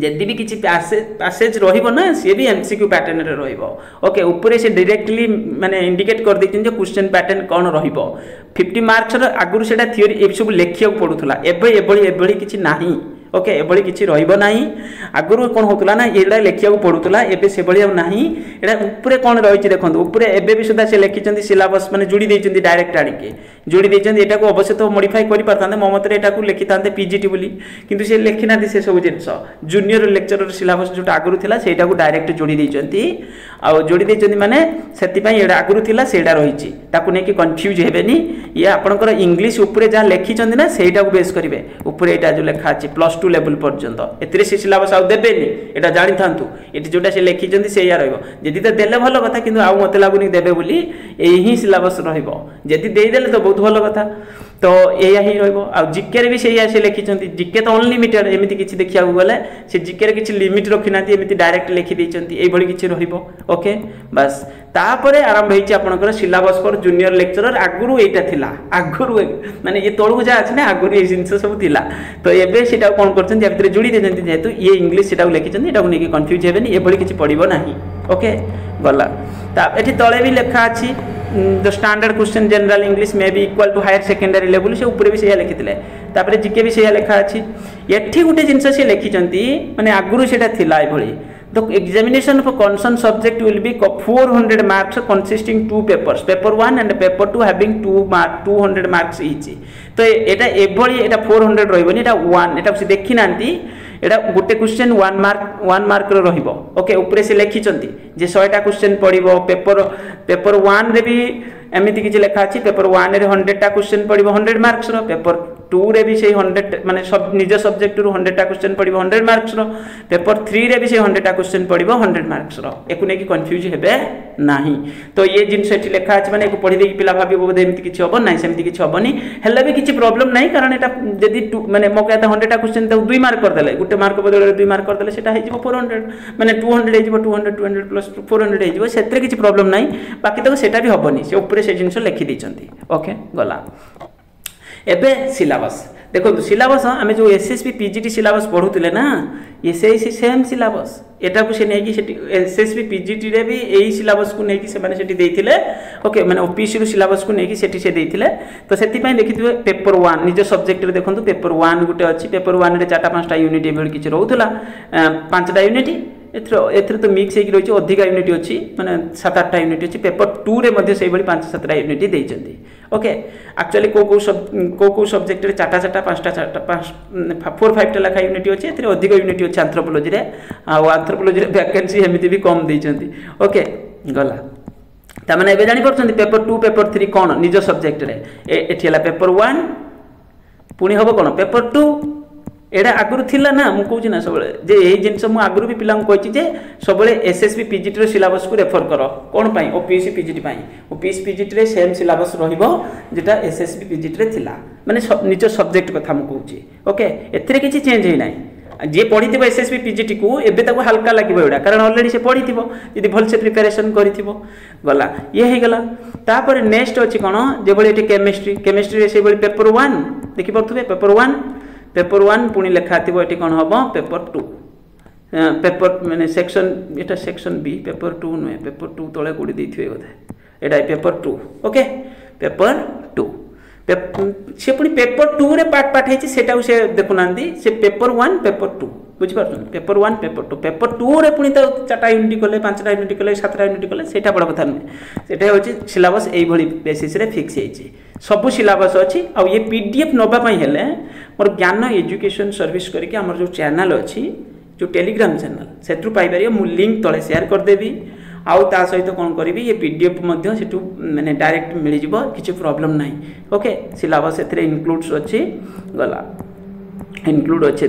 ଯଦି ବି କିଛି ପ୍ୟାସେଜ୍ ପ୍ୟାସେଜ୍ ରହିବ ନା ସିଏ ବି ଏମ୍ ସି କ୍ୟୁ ପ୍ୟାଟର୍ନରେ ରହିବ ଓକେ ଉପରେ ସେ ଡିରେକ୍ଟଲି ମାନେ ଇଣ୍ଡିକେଟ୍ କରିଦେଇଛନ୍ତି ଯେ କ୍ୱେଶ୍ଚନ୍ ପ୍ୟାଟର୍ନ କ'ଣ ରହିବ ଫିଫ୍ଟି ମାର୍କସର ଆଗରୁ ସେଇଟା ଥିଓରି ଏସବୁ ଲେଖିବାକୁ ପଡ଼ୁଥିଲା ଏବେ ଏଭଳି ଏଭଳି କିଛି ନାହିଁ ওকে এভাবে কিছু রহব না আগর কোণ হোলা না এটা লেখা পড়ুলা এবে সেভাবে আর না এটা উপরে কোণ রয়েছে দেখুন উপরে এবে বি সুদ্ধা সে লিখিছেন সিলাবস মানে যোড়ি দিয়েছেন ডাইরেক্ট আনিকি যোড়ি দিয়েছেন এটা অবশ্যই তো মডিফাই করে পারে মো মতো এটা লিখি থাকে পিজিটি বলে কিন্তু সে লিখি না সেসব জিনিস জুনিয়র লেকচরর সিলাবস যেটা আগর লা সেইটা ডাইরেক্ট যোড়ি দিয়েছেন ଆଉ ଯୋଡ଼ି ଦେଇଛନ୍ତି ମାନେ ସେଥିପାଇଁ ଏଇଟା ଆଗରୁ ଥିଲା ସେଇଟା ରହିଛି ତାକୁ ନେଇକି କନଫ୍ୟୁଜ୍ ହେବେନି ଇଏ ଆପଣଙ୍କର ଇଂଲିଶ ଉପରେ ଯାହା ଲେଖିଛନ୍ତି ନା ସେଇଟାକୁ ବେସ୍ କରିବେ ଉପରେ ଏଇଟା ଯେଉଁ ଲେଖା ଅଛି ପ୍ଲସ୍ ଟୁ ଲେବୁଲ୍ ପର୍ଯ୍ୟନ୍ତ ଏଥିରେ ସେ ସିଲାବସ୍ ଆଉ ଦେବେନି ଏଇଟା ଜାଣିଥାନ୍ତୁ ଏଠି ଯେଉଁଟା ସେ ଲେଖିଛନ୍ତି ସେଇଆ ରହିବ ଯଦି ତ ଦେଲେ ଭଲ କଥା କିନ୍ତୁ ଆଉ ମୋତେ ଲାଗୁନି ଦେବେ ବୋଲି ଏହି ହିଁ ସିଲାବସ୍ ରହିବ ଯଦି ଦେଇଦେଲେ ତ ବହୁତ ଭଲ କଥା ତ ଏଇଆ ହିଁ ରହିବ ଆଉ ଜିକେରେ ବି ସେଇଆ ସେ ଲେଖିଛନ୍ତି ଜିକେ ତ ଅନଲିମିଟେଡ୍ ଏମିତି କିଛି ଦେଖିବାକୁ ଗଲେ ସେ ଜିକେରେ କିଛି ଲିମିଟ୍ ରଖିନାହାନ୍ତି ଏମିତି ଡାଇରେକ୍ଟ ଲେଖିଦେଇଛନ୍ତି ଏଇଭଳି କିଛି ରହିବ ଓକେ ବାସ୍ ତାପରେ ଆରମ୍ଭ ହେଇଛି ଆପଣଙ୍କର ସିଲାବସ୍ ଫର୍ ଜୁନିୟର ଲେକ୍ଚରର ଆଗରୁ ଏଇଟା ଥିଲା ଆଗରୁ ମାନେ ଇଏ ତଳକୁ ଯାହା ଅଛି ନା ଆଗରୁ ଏଇ ଜିନିଷ ସବୁ ଥିଲା ତ ଏବେ ସେଟାକୁ କ'ଣ କରୁଛନ୍ତି ୟା ଭିତରେ ଯୋଡ଼ି ଦେଇଛନ୍ତି ଯେହେତୁ ଇଏ ଇଂଲିଶ ସେଟାକୁ ଲେଖିଛନ୍ତି ଏଟାକୁ ନେଇକି କନଫ୍ୟୁଜ୍ ହେବେନି ଏଭଳି କିଛି ପଡ଼ିବ ନାହିଁ ଓକେ ଗଲା ତା ଏଠି ତଳେ ବି ଲେଖା ଅଛି ଜେନେରାଲ୍ स्टांडार्ड क्वेश्चन ବି इंग्लीश मे भी equal to higher secondary level से ଲେଖିଥିଲେ भी से ବି तापर ଲେଖା ଅଛି ଏଠି ଗୋଟେ ଜିନିଷ एटी गोटे ମାନେ सी ସେଇଟା मैंने आगुरी से ये The examination subject concerned B four be marks marks two papers paper one and paper two 2 to mark to 200 marks ହେଇଛି ତ ଏଇଟା ଏଭଳି ଏଇଟା ଫୋର୍ রইবনি ରହିବନି ଏଇଟା ୱାନ୍ ଏଇଟା ସେ ଦେଖିନାହାନ୍ତି এটা ଗୋଟେ କ୍ୱେଶ୍ଚିନ୍ ୱାନ୍ ମାର୍କ ୱାନ୍ ମାର୍କର ରହିବ ଓକେ ଉପରେ ସେ ଲେଖିଛନ୍ତି ଯେ ଶହେଟା କ୍ୱେଶ୍ଚିନ୍ ପଡ଼ିବ ପେପର ପେପର ୱାନ୍ରେ ବି ଏମିତି କିଛି ଲେଖା ଅଛି ପେପର ୱାନ୍ରେ ହଣ୍ଡ୍ରେଡ଼ଟା କ୍ୱେଶ୍ଚିନ୍ ପଡ଼ିବ ହଣ୍ଡ୍ରେଡ଼ ମାର୍କସର ପେପର টুরে বি সেই হন্ড্রেড মানে সব নিজ সবজেক্টর হন্ড্রেডটা কোশ্চেন পড়ব হন্ড্রেড মার্কসর পেপর থ্রিরে বি সেই হন্ড্রেডটা কোশ্চেন পড়ব হন্ড্রেড মার্কসর একু নেই কনফ্যুজ হবে না তো ইয়ে জিনিস এটি লেখা আছে মানে পড়ি দিয়ে পিলা ভাবি বোধ এমনি কিছু হব না সেমি কিছু হবনি হলে বি কিছু প্রোবলেম নাই কারণ এটা যদি টু মানে মো কে হন্ড্রেডটা কোশ্চেন তো দুই মার্ক করেদেলে গোটে মার্ক বদলে দুই মার্ক করেদেলে সেটা হয়ে যাব ফোর হন্ড্রেড মানে টু হন্ড্রেড হয়ে যাব two hundred two hundred plus four hundred হয়ে যাব সেতে কিছু প্রোবলেম নাই বাকি তো সেটা বি হবনি সে উপরে সেই জিনিস লেখি দিয়েছেন ওকে গলা ଏବେ ସିଲାବସ୍ ଦେଖନ୍ତୁ ସିଲାବସ୍ ଆମେ ଯେଉଁ S S P P G T syllabus ପଢ଼ୁଥିଲେ ନା ଇଏ ସେଇ ସେ ସେମ୍ ସିଲାବସ୍ ଏଟାକୁ ସେ ନେଇକି ସେଠି S S P P G ଟିରେ ବି ଏଇ ସିଲାବସ୍କୁ ନେଇକି ସେମାନେ ସେଠି ଦେଇଥିଲେ ଓକେ ମାନେ ଓ ପି ସିରୁ ସିଲାବସ୍କୁ ନେଇକି ସେଠି ସେ ଦେଇଥିଲେ ତ ସେଥିପାଇଁ ଦେଖିଥିବେ ପେପର ୱାନ୍ ନିଜ ସବଜେକ୍ଟରେ ଦେଖନ୍ତୁ ପେପର ୱାନ୍ ଗୋଟେ ଅଛି ପେପର ୱାନ୍ରେ ଚାରିଟା ପାଞ୍ଚଟା ୟୁନିଟ୍ ଏଭଳି କିଛି ରହୁଥିଲା ପାଞ୍ଚଟା ୟୁନିଟ୍ ଏଥିର ଏଥିରେ ତ ମିକ୍ସ ହେଇକି ରହିଛି ଅଧିକା ୟୁନିଟ୍ ଅଛି ମାନେ ସାତ ଆଠଟା ୟୁନିଟ୍ ଅଛି ପେପର ଟୁରେ ମଧ୍ୟ ସେହିଭଳି ପାଞ୍ଚ ସାତଟା ୟୁନିଟ୍ ଦେଇଛନ୍ତି ଓକେ ଆକ୍ଚୁଆଲି କେଉଁ କେଉଁ କେଉଁ କେଉଁ ସବଜେକ୍ଟରେ ଚାରିଟା ଚାରିଟା ପାଞ୍ଚଟା ଚାରିଟା ଫୋର୍ ଫାଇଭଟା ଲେଖା ୟୁନିଟ୍ ଅଛି ଏଥିରେ ଅଧିକ ୟୁନିଟ୍ ଅଛି ଆନ୍ଥ୍ରୋପୋଲୋଜିରେ ଆଉ ଆନ୍ଥ୍ରୋପୋଲୋଜିରେ ଭ୍ୟାକେନ୍ସି ଏମିତି ବି କମ୍ ଦେଇଛନ୍ତି ଓକେ ଗଲା ତାମାନେ ଏବେ ଜାଣିପାରୁଛନ୍ତି ପେପର ଟୁ ପେପର ଥ୍ରୀ କ'ଣ ନିଜ ସବଜେକ୍ଟରେ ଏଠି ହେଲା ପେପର ୱାନ୍ ପୁଣି ହେବ କ'ଣ ପେପର ଟୁ ଏଇଟା ଆଗରୁ ଥିଲା ନା ମୁଁ କହୁଛି ନା ସବୁବେଳେ ଯେ ଏଇ ଜିନିଷ ମୁଁ ଆଗରୁ ବି ପିଲାଙ୍କୁ କହିଛି ଯେ ସବୁବେଳେ ଏସ୍ଏସ୍ବି ପିଜିଟିର ସିଲାବସ୍କୁ ରେଫର୍ କର କ'ଣ ପାଇଁ ଓ ସି ପିଜିଟି ପାଇଁ ଓ ପିଏସ୍ସି ପିଜିଟିରେ ସେମ୍ ସିଲାବସ୍ ରହିବ ଯେଟା ଏସ୍ଏସ୍ବି ପିଜିଟିରେ ଥିଲା ମାନେ ନିଜ ସବଜେକ୍ଟ କଥା ମୁଁ କହୁଛି ଓକେ ଏଥିରେ କିଛି ଚେଞ୍ଜ ହେଇନାହିଁ ଯିଏ ପଢ଼ିଥିବ ଏସ୍ଏସ୍ବି ପିଜିଟିକୁ ଏବେ ତାକୁ ହାଲକା ଲାଗିବ ଏଗୁଡ଼ା କାରଣ ଅଲରେଡ଼ି ସେ ପଢ଼ିଥିବ ଯଦି ଭଲସେ ପ୍ରିପାରେସନ୍ କରିଥିବ ଗଲା ଇଏ ହେଇଗଲା ତାପରେ ନେକ୍ସଟ ଅଛି କ'ଣ ଯେଭଳି ଏଠି କେମିଷ୍ଟ୍ରି କେମିଷ୍ଟ୍ରିରେ ସେଭଳି ପେପର୍ ୱାନ୍ ଦେଖିପାରୁଥିବେ ପେପର୍ ୱାନ୍ পেপর ওয়ান পুঁ লেখা থাকবে এটি কোণ হব পেপর টু পেপর মানে সেকশন এটা সেকশন বি পেপর টু নুহে পেপর টু তলে কোটি দিয়ে বোধে এটা paper two okay paper two ସେ ପୁଣି ପେପର ଟୁରେ ପାର୍ଟ ପାର୍ଟ ହେଇଛି ସେଇଟାକୁ ସେ ଦେଖୁନାହାନ୍ତି ସେ ପେପର ୱାନ୍ ପେପର ଟୁ ବୁଝିପାରୁଛନ୍ତି paper one paper two paper ଟୁରେ ପୁଣି ତ ଚାରିଟା ୟୁନିଟ୍ କଲେ ପାଞ୍ଚଟା ୟୁନିଟ୍ କଲେ ସାତଟା ୟୁନିଟ୍ କଲେ ସେଇଟା ବଡ଼ କଥା ନୁହେଁ ସେଇଟା ହେଉଛି ସିଲାବସ୍ ଏଇଭଳି ବେସିସ୍ରେ ଫିକ୍ସ ହେଇଛି ସବୁ ସିଲାବସ୍ ଅଛି ଆଉ ଇଏ ପି ଡି ଏଫ୍ ନେବା ପାଇଁ ହେଲେ ମୋର ଜ୍ଞାନ ଏଜୁକେସନ୍ ସର୍ଭିସ୍ କରିକି ଆମର ଯେଉଁ ଚ୍ୟାନେଲ୍ ଅଛି ଯେଉଁ ଟେଲିଗ୍ରାମ୍ ଚ୍ୟାନେଲ୍ ସେଥିରୁ ପାଇପାରିବ ମୁଁ ଲିଙ୍କ୍ ତଳେ ସେୟାର କରିଦେବି आउ ता सहित कौन करी ये पी पीडीएफ सेठू मैंने डायरेक्ट मिलଯିव किसी प्रोब्लम ना ओके सिलेबस एनक्लूड्स अच्छी गला इनक्लूड अच्छे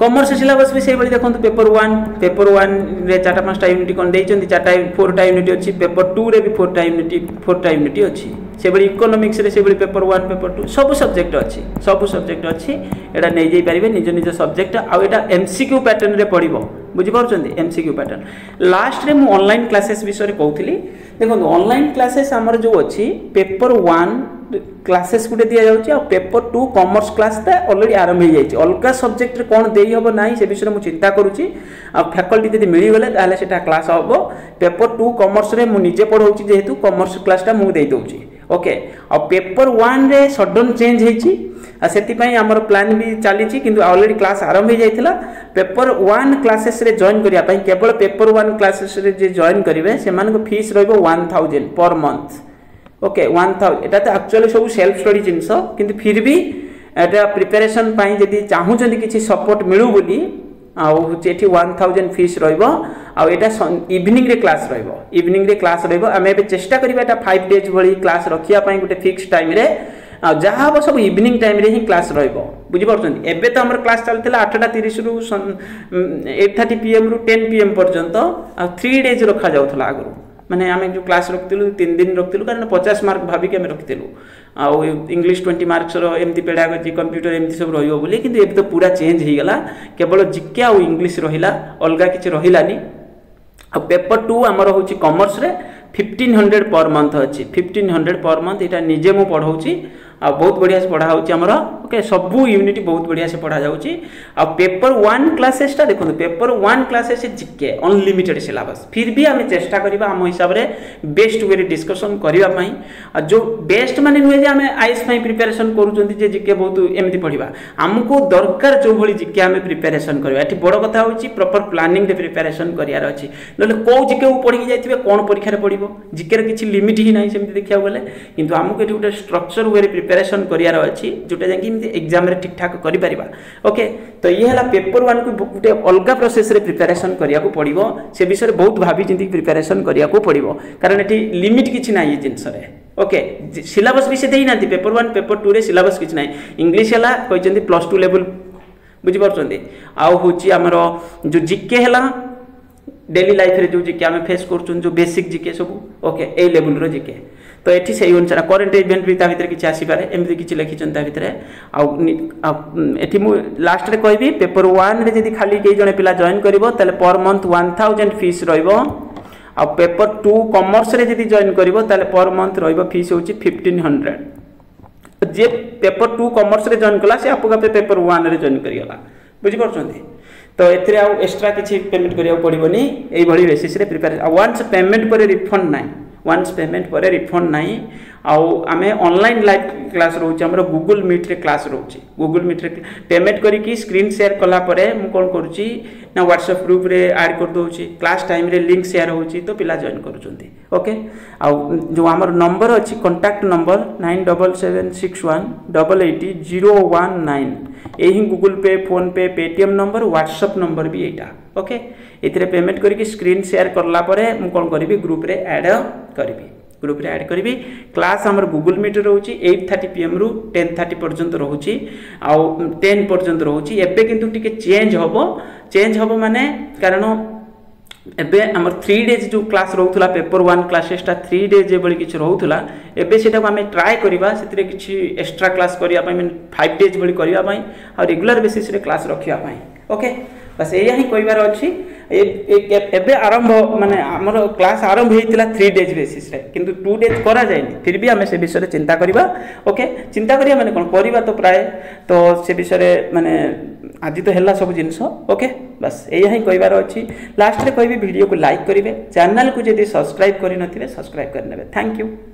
কমর্স সিলেবস বি সেইভাবে দেখুন পেপর ওয়ান পেপর ওয়ানরে চারটা পাঁচটা ইউনিট কোণ দিয়েছেন চারটা ফোরটা ইউনিট অছি পেপর টুরে বি ফোরটা ইউনিট ফোরটা ইউনিট অছি সেভাবে সেইভাবে পেপর ওয়ান পেপর টু সব সবজেক্ট অছি সবু সবজেক্ট অছি এটা নিয়ে যাই পারিবে নিজ নিজ সবজেক্ট আউ এটা এমসিকিউ প্যাটর্নরে পড়ব বুঝিপারছেন এমসিকিউ প্যাটর্ন লাস্টে মু অনলাইন ক্লাসেস বিষয়ে কৌলি দেখুন অনলাইন ক্লাসেস আমার যে অছি পেপর ওয়ান ক্লাসেস গুটে দিয়া যাচ্ছে আর পেপর টু কমর্স ক্লাসটা অলরেডি আরম্ভ হয়ে যাইছে অলগা সবজেক্টরে কোণ দেই হব নাই সে বিষয়ে মু চিন্তা করুছি আর ফ্যাকল্টি যদি মিলিগলে তাহলে সেটা ক্লাস হব পেপর টু কমর্সরে মু নিজে পড়াউছি যেহেতু কমর্স ক্লাসটা মু দেই দউছি ওকে আর পেপর ওয়ানরে সডন চেঞ্জ হয়েছি আর সেপাই আমার প্ল্যান বি চালিছি কিন্তু অলরেডি ক্লাস আরম্ভ হয়ে যাই পেপর ওয়ান ক্লাসেসরে জয়েন করা কেবল পেপর ওয়ান ক্লাসেসরে যে জয়েন করবে সে fees রহব one thousand per month okay one thousand এটা তো ଆକ୍ଚୁଆଲି ସବୁ ସେଲ୍ଫ ଷ୍ଟଡି ଜିନିଷ କିନ୍ତୁ ଫିର୍ ବି ଏଇଟା ପ୍ରିପାରେସନ୍ ପାଇଁ ଯଦି ଚାହୁଁଛନ୍ତି କିଛି ସପୋର୍ଟ ମିଳୁ ବୋଲି ଆଉ ହେଉଛି ଏଠି ୱାନ୍ ଥାଉଜେଣ୍ଡ ଫିସ୍ ରହିବ ଆଉ ଏଇଟା ଇଭିନିଂରେ କ୍ଲାସ୍ ରହିବ ଇଭିନିଂରେ କ୍ଲାସ୍ ରହିବ ଆମେ ଏବେ ଚେଷ୍ଟା କରିବା ଏଇଟା ଫାଇଭ୍ ଡେଜ୍ ଭଳି କ୍ଲାସ୍ ରଖିବା ପାଇଁ ଗୋଟେ ଫିକ୍ସ ଟାଇମ୍ରେ ଆଉ ଯାହା ହେବ ସବୁ ଇଭିନିଂ ଟାଇମ୍ରେ ହିଁ କ୍ଲାସ୍ ରହିବ ବୁଝିପାରୁଛନ୍ତି ଏବେ ତ ଆମର କ୍ଲାସ୍ ଚାଲିଥିଲା ଆଠଟା ତିରିଶରୁ ଏଇଟ୍ ଥାର୍ଟି ପିଏମ୍ରୁ ଟେନ୍ ପିଏମ୍ ପର୍ଯ୍ୟନ୍ତ ଆଉ ଥ୍ରୀ ଡେଜ୍ ରଖାଯାଉଥିଲା ଆଗରୁ ମାନେ ଆମେ ଯେଉଁ କ୍ଲାସ୍ ରଖିଥିଲୁ ତିନି ଦିନ ରଖିଥିଲୁ କାରଣ ପଚାଶ ମାର୍କ ଭାବିକି ଆମେ ରଖିଥିଲୁ ଆଉ ଇଂଲିଶ ଟ୍ୱେଣ୍ଟି ମାର୍କସର ଏମିତି ପେଡ଼ାଗୋଜି କମ୍ପ୍ୟୁଟର ଏମିତି ସବୁ ରହିବ ବୋଲି କିନ୍ତୁ ଏବେ ତ ପୁରା ଚେଞ୍ଜ ହୋଇଗଲା କେବଳ ଜିକେ ଆଉ ଇଂଲିଶ ରହିଲା ଅଲଗା କିଛି ରହିଲାନି ଆଉ ପେପର ଟୁ ଆମର ହେଉଛି କମର୍ସରେ ଫିଫ୍ଟିନ୍ ହଣ୍ଡ୍ରେଡ଼ ପର୍ ମନ୍ଥ ଅଛି ଫିଫ୍ଟିନ୍ ହଣ୍ଡ୍ରେଡ଼ ପର୍ ମନ୍ଥ ଏଇଟା ନିଜେ ମୁଁ ପଢ଼ାଉଛି ଆଉ ବହୁତ ବଢ଼ିଆ ସେ ପଢ଼ା ହେଉଛି ଆମର ଓକେ ସବୁ ୟୁନିଟ୍ ବହୁତ ବଢ଼ିଆ ସେ ପଢ଼ା ଯାଉଛି ଆଉ ପେପର ୱାନ୍ କ୍ଲାସେସ୍ଟା ଦେଖନ୍ତୁ paper one classes GK unlimited syllabus ଫିର୍ ବି ଆମେ ଚେଷ୍ଟା କରିବା ଆମ ହିସାବରେ ବେଷ୍ଟ ୱେରେ ଡିସ୍କସନ୍ କରିବା ପାଇଁ ଆଉ ଯେଉଁ ବେଷ୍ଟ ମାନେ ନୁହେଁ ଯେ ଆମେ ଆଇଏସ୍ ପାଇଁ ପ୍ରିପାରେସନ୍ କରୁଛନ୍ତି ଯେ ଜିକେ ବହୁତ ଏମିତି ପଢ଼ିବା ଆମକୁ ଦରକାର ଯେଉଁଭଳି ଜିକେ ଆମେ ପ୍ରିପାରେସନ୍ କରିବା ଏଠି ବଡ଼ କଥା ହେଉଛି ପ୍ରପର୍ ପ୍ଲାନିଂରେ ପ୍ରିପାରେସନ୍ କରିବାର ଅଛି ନହେଲେ କେଉଁ ଜିକେକୁ ପଢ଼ିକି ଯାଇଥିବେ କ'ଣ ପରୀକ୍ଷାରେ ପଡ଼ିବ ଜିକେର କିଛି ଲିମିଟ୍ ହିଁ ନାହିଁ ସେମିତି ଦେଖିବାକୁ ଗଲେ କିନ୍ତୁ ଆମକୁ ଏଠି ଗୋଟେ ଷ୍ଟ୍ରକ୍ଚର୍ ୱେରେ ପ୍ରିପାରେ प्रिपेरेसन करार अच्छी जोटा जाकि एक्जाम ठीक ठाक करें ओके तो ये है पेपर वन को गोटे अलग प्रोसेस प्रिपेरेसन करा पड़ो से विषय में बहुत भाभी चिंती प्रिपेरेसन करा पड़ो कारण ये लिमिट कि ना ये जिनसर ओके सिलबस भी से दे ना पेपर वन पेपर टू रे किसी ना इंग्लीश है प्लस टू लेवल बुझीपुर आमर जो जिके है डेली लाइफ रे जो जिके आम फेस कर बेसिक जिके सब ओके ये लेवल रिके तो ये से अनुसार करेन्ट इवेंट भी तरह किसी आसपा एमती किसी लिखिंता भितर आठ लास्ट में कहबी पेपर वन जी खाली कई जन पा जेन कर पर मन्थ वन थाउजेंड फिज र आ पेपर टू कमर्स जॉन कर पर मन्थ रीस हूँ फिफ्टीन हंड्रेड जे पेपर टू कमर्स जेन कला से आप पेपर वन जेन कर बुझीपड़ तो एस्ट्रा किसी पेमेंट करा पड़ोनी यही रेसीस्रे प्रिपेयर वन्स पेमेंट पर रिफंड नाई ওয়ান্স পেমেন্ট পরে রিফন্ড নাই আউ আমি অনলাইন লাইভ ক্লাস রয়েছে আমার গুগল মিট্রে ক্লাস রয়েছে গুগল মিট্রে পেমেন্ট করিকি স্ক্রিন সেয়ার কলা পরে মু কোন করছি না হোয়াটসঅ্যাপ গ্রুপরে আড করদেছি ক্লাস টাইমরে লিঙ্ক সেয়ার হচ্ছে তো পিলা জয়েন করছেন ওকে আউ যে আমার নম্বর অছি contact number nine double seven six one double eight zero one nine এই Google pay PhonePe Paytm number WhatsApp number B এইটা ওকে ଏଥିରେ ପେମେଣ୍ଟ କରିକି ସ୍କ୍ରିନ୍ ସେୟାର କଲା ପରେ ମୁଁ କ'ଣ କରିବି ଗ୍ରୁପ୍ରେ ଆଡ଼୍ କରିବି গ্রুপে অ্যাড করবি ক্লাস আমার গুগল মিট রয়েছে এইট থার্টি পিএম রু টেন থার্টি পর্যন্ত রয়েছে আেন পর্যন্ত রয়েছে এবে কিন্তু টিকি চেঞ্জ হব চেঞ্জ হব মানে কারণ এবে আমার থ্রি ডেজ যে ক্লাস রহুলা পেপর ওয়ান ক্লাসেসটা থ্রি ডেজ যেভাবে কিছু রহুলা এবে সেটা আমি ট্রাই করা সেটি কিছু এক্সট্রা ক্লাস করা ফাইভ ডেজ ভাবে করা আর রেগুলার বেসিসে ক্লাস রক্ষা ওকে ବାସ୍ ଏଇଆ ହିଁ କହିବାର ଅଛି ଏବେ ଆରମ୍ଭ ମାନେ ଆମର କ୍ଲାସ୍ ଆରମ୍ଭ ହେଇଥିଲା ଥ୍ରୀ ଡେଜ୍ ବେସିସ୍ରେ କିନ୍ତୁ ଟୁ ଡେଜ୍ କରାଯାଇନି ଫିର୍ ବି ଆମେ ସେ ବିଷୟରେ ଚିନ୍ତା କରିବା ଓକେ ଚିନ୍ତା କରିବା ମାନେ କ'ଣ କରିବା ତ ପ୍ରାୟ ତ ସେ ବିଷୟରେ ମାନେ ଆଜି ତ ହେଲା ସବୁ ଜିନିଷ ଓକେ ବାସ୍ ଏଇଆ ହିଁ କହିବାର ଅଛି ଲାଷ୍ଟରେ କହିବି ଭିଡ଼ିଓକୁ ଲାଇକ୍ କରିବେ ଚ୍ୟାନେଲ୍କୁ ଯଦି ସବସ୍କ୍ରାଇବ୍ କରିନଥିବେ ସବସ୍କ୍ରାଇବ୍ କରିନେବେ ଥ୍ୟାଙ୍କ ୟୁ